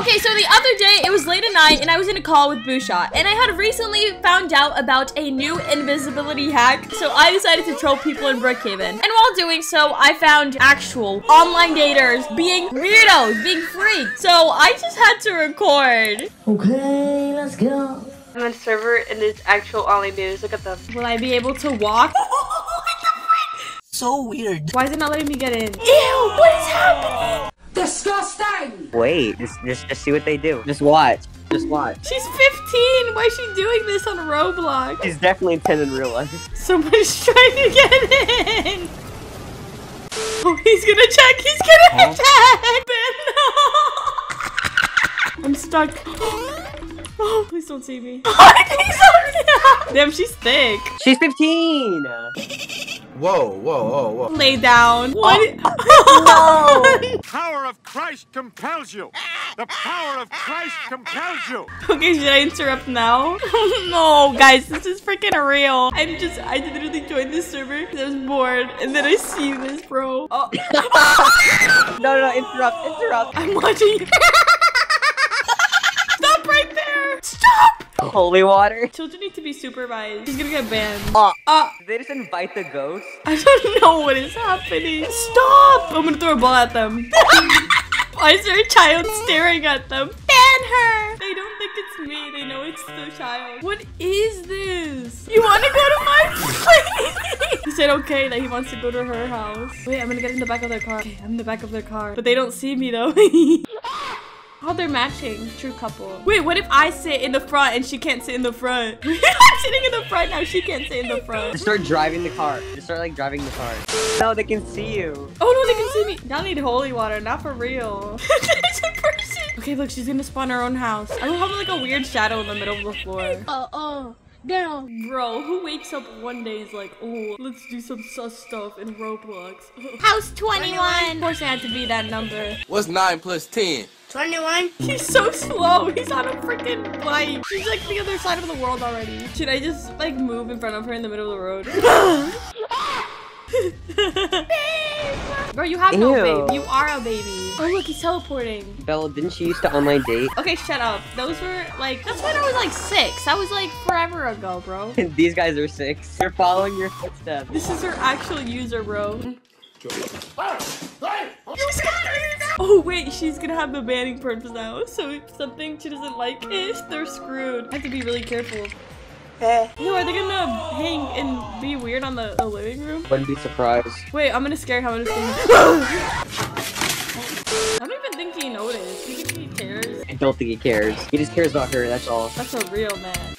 Okay, so the other day, it was late at night, and I was in a call with Bushot, and I had recently found out about a new invisibility hack, so I decided to troll people in Brookhaven. And while doing so, I found actual online daters being weirdos, being freaks. So I just had to record. Okay, let's go. I'm on server, and it's actual online daters. Look at them. Will I be able to walk? So weird. Why is it not letting me get in? Ew, what is happening? Disgusting! Wait, just, just just see what they do. Just watch. Just watch. She's 15. Why is she doing this on Roblox? She's definitely 10 in real life. Somebody's trying to get in. Oh, he's gonna check. He's gonna check. Ben, no. I'm stuck. Oh, please don't see me. Oh, please don't. Damn, she's thick. She's 15! Whoa, whoa, whoa, whoa. Lay down. What? power of Christ compels you. The power of Christ compels you. okay, should I interrupt now? no, guys, this is freaking real. I'm just, I literally joined this server because I was bored, and then I see this, bro. Oh, No, no, no, interrupt, interrupt. I'm watching Holy water. Children need to be supervised. He's gonna get banned. Oh, Uh, did they just invite the ghost? I don't know what is happening. Stop! I'm gonna throw a ball at them. Why is there a child staring at them? Ban her! They don't think it's me. They know it's the child. What is this? You want to go to my place? he said okay that he wants to go to her house. Wait, I'm gonna get in the back of their car. Okay, I'm in the back of their car. But they don't see me though. Oh, they're matching. True couple. Wait, what if I sit in the front and she can't sit in the front? I'm sitting in the front now. She can't sit in the front. Just start driving the car. Just start like driving the car. No, they can see you. Oh no, they can see me. Y'all need holy water, not for real. There's a person. Okay, look, she's gonna spawn her own house. I will have like a weird shadow in the middle of the floor. Oh, oh, damn. Bro, who wakes up one day is like, oh, let's do some sus stuff in Roblox. House twenty-one. Of 21. course, it had to be that number. What's 9 plus 10? 21? He's so slow. He's on a freaking bike. She's like the other side of the world already. Should I just like move in front of her in the middle of the road? Bro, you have no Ew. baby. You are a baby. Oh, look, he's teleporting. Bella, didn't she used to online date? Okay, shut up. Those were like, that's when I was like six. That was like forever ago, bro. These guys are six. They're following your footsteps. This is her actual user, bro. Oh wait, she's gonna have the banning purpose now. So if something she doesn't like it, they're screwed. I have to be really careful. Eh. No, are they gonna hang and be weird on the, the living room? Wouldn't be surprised. Wait, I'm gonna scare him. I'm gonna. I don't even think he noticed. You think he cares? I don't think he cares. He just cares about her, that's all. That's a real man.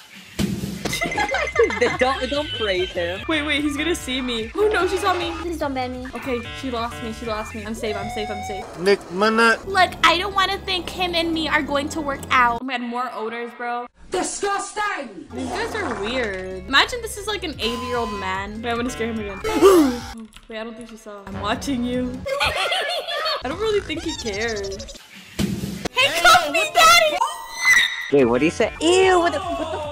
don't, don't praise him. Wait, wait, he's gonna see me. Oh no, she saw me. Please don't ban me. Okay, she lost me. She lost me. I'm safe. I'm safe. I'm safe. Nick Manette. Look, I don't want to think him and me are going to work out. Oh my god, more oders, bro. Disgusting! These guys are weird. Imagine this is like an 80 year old man. Wait, I'm gonna scare him again. Oh, Wait, I don't think she saw. I'm watching you. I don't really think he cares. Hey, cuff me, daddy! Wait, what do you say? Ew, what the, what the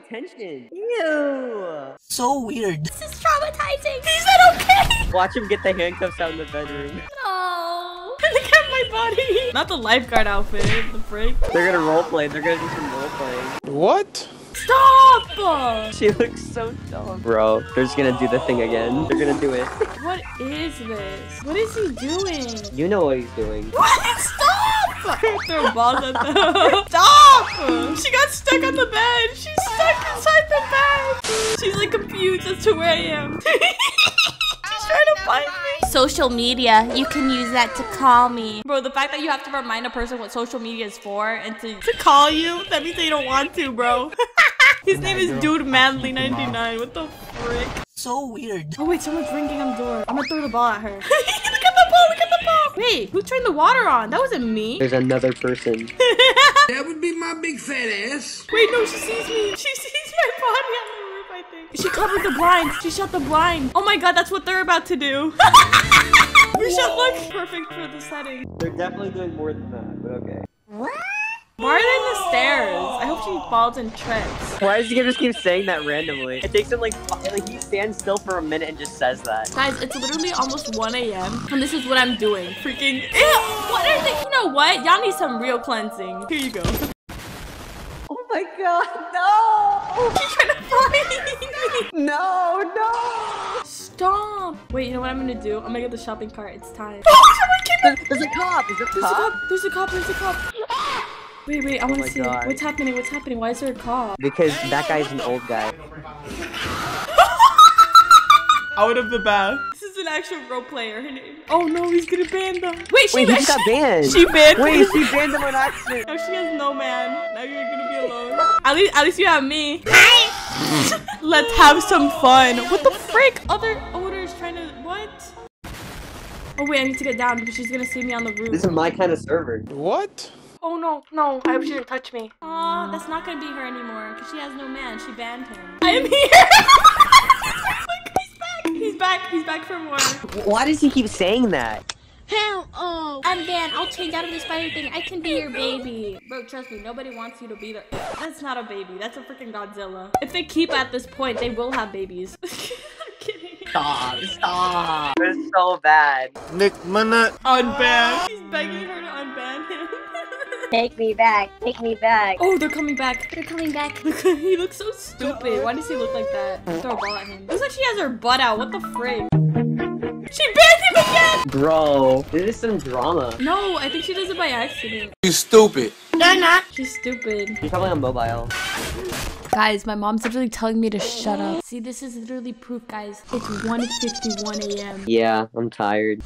paying attention? Ew. So weird. This is traumatizing. He said okay. Watch him get the handcuffs out in the bedroom. Oh. Look at my body. Not the lifeguard outfit, the freak. They're gonna roleplay. They're gonna do some roleplaying. What? Stop! She looks so dumb. Bro, they're just gonna do the thing again. They're gonna do it. What is this? What is he doing? You know what he's doing. What? Stop! Throw balls at them. Stop! She got stuck on the bed. She's stuck inside the bed. She's like confused as to where I am. She's trying to find me. Social media, you can use that to call me. Bro, the fact that you have to remind a person what social media is for and to, to call you, that means they don't want to, bro. His name is Dude Manly99. What the frick? So weird. Oh wait, someone's ringing on the door. I'm gonna throw the ball at her. look at the ball, look at the ball. Wait, who turned the water on? That wasn't me. There's another person. That would be my big fat ass. Wait, no, she sees me. She sees my body on the roof, I think. She covered the blind. She shut the blind. Oh my god, that's what they're about to do. we should look perfect for the setting. They're definitely doing more than that, but okay. What? Why are they in the stairs? I hope she falls and trips. Why does he just keep saying that randomly? It takes him like, like he stands still for a minute and just says that. Guys, it's literally almost 1 a.m. and this is what I'm doing. Freaking. Ew, what I don't you know what? Y'all need some real cleansing. Here you go. Oh my god, no! She's trying to find me. No, no! Stop. Wait, you know what I'm gonna do? I'm gonna get the shopping cart. It's time. Oh, there's, there's a cop! Is there a There's a cop? cop. There's a cop. There's a cop. Wait, wait. I oh want to my see. God. What's happening? What's happening? Why is there a cop? Because that guy's an old guy. Out of the bath. This is an actual role player. Her name. Oh no, he's gonna ban them. Wait, she Wait, he banned. got banned! She banned. Wait, she banned him on accident! Now she has no man. Now you're gonna be alone. At least, at least you have me. Hi. Let's have some fun. What the frick? Other oders trying to what? Oh wait, I need to get down because she's gonna see me on the roof. This is my kind of server. What? Oh no, no, I hope she didn't touch me. Aw, that's not gonna be her anymore because she has no man. She banned him. I am here. Look, he's back. He's back. He's back for more. Why does he keep saying that? Hell, oh. I'm banned. I'll change out of the spider thing. I can be your baby. Bro, trust me, nobody wants you to be there. That's not a baby. That's a freaking Godzilla. If they keep at this point, they will have babies. I'm kidding. Stop, stop! It's so bad. Nick Minute. Unban. He's begging her to unban him. Take me back. Take me back. oh, they're coming back. They're coming back. Look, he looks so stupid. Why does he look like that? Throw a ball at him. Looks like she has her butt out. What the frick? She banned him again! Bro, this is some drama. No, I think she does it by accident. She's stupid. They're not. She's stupid. She's probably on mobile. Guys, my mom's literally telling me to shut up. See, this is literally proof, guys. It's 1.51 a.m. Yeah, I'm tired.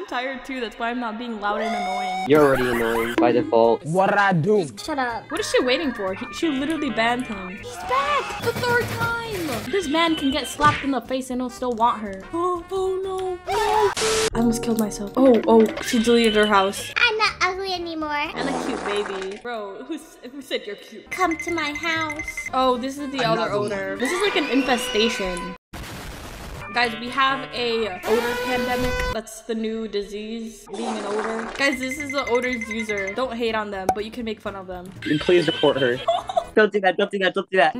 I'm tired too. That's why I'm not being loud and annoying. You're already annoying by default. What did I do? Shut up. What is she waiting for? He, she literally banned him. She's back! The third time! This man can get slapped in the face and he'll still want her. Oh, oh no, no! I almost killed myself. Oh, oh, she deleted her house. I'm not ugly anymore. And a cute baby. Bro, who's, who said you're cute? Come to my house. Oh, this is the other owner. This is like an infestation. Guys, we have a oder pandemic. That's the new disease, being an oder. Guys, this is the oder's user. Don't hate on them, but you can make fun of them. And Please report her. don't do that, don't do that, don't do that.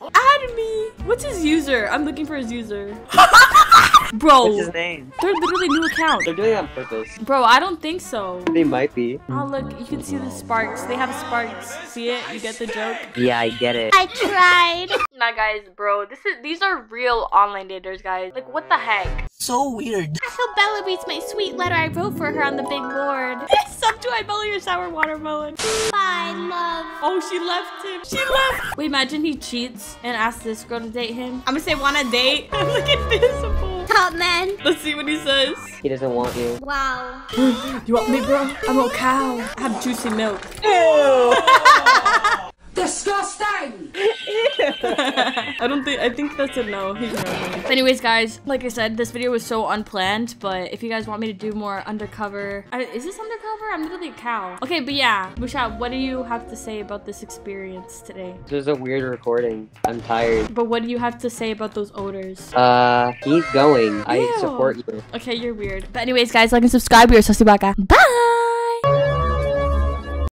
Add me! What's his user? I'm looking for his user. Bro, What's his name? they're literally new accounts. They're doing it on purpose. Bro, I don't think so. They might be. Oh, look, you can see the sparks. They have sparks. See it? You get the joke? Yeah, I get it. I tried. Nah, guys, bro, this is these are real online daters, guys. Like, what the heck? So weird. I hope Bella reads my sweet letter I wrote for her on the big board. Sub to IBella your sour watermelon. Bye, love. Oh, she left him. She left. Wait, imagine he cheats and asks this girl to date him. I'm gonna say, wanna date? I'm Look invisible. Top man. Let's see what he says. He doesn't want you. Wow. You want me, bro? I'm a cow. I have juicy milk. Disgusting! I don't think I think that's a no. Anyways, guys, like I said, this video was so unplanned. But if you guys want me to do more undercover, I, is this undercover? I'm literally a cow. Okay, but yeah, Musha, what do you have to say about this experience today? This is a weird recording. I'm tired. But what do you have to say about those oders? Uh, keep going. I support you. Okay, you're weird. But anyways, guys, like and subscribe. You're Sussy Baka. Bye.